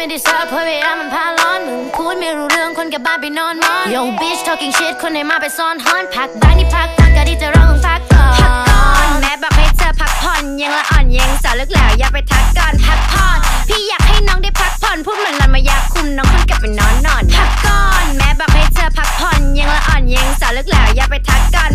ไม่ได้เซับเพราะเวลามันพาร้อนมึงพูดไม่รู้เรื่องคนกับบ้านไปนอนมอน Yo bitch talking shit คนใหนมาไปซ่อนฮอนพักบ้านนี่พักพักก็ดีจะร้องพักก่อนพักก่อนแม่บอกให้เธอพักผ่อนยังละอ่อนยังสาวเลิกแล้วอย่าไปทักก่อนพักผ่อนพี่อยากให้น้องได้พักผ่อนพูดเหมือนลันมายาคุมน้องคนกลับไปนอนนอนพักก่อนแม่บอกให้เธอพักผ่อนยังละอ่อนยังสาวเลิกแล้วอย่าไปทักก่อน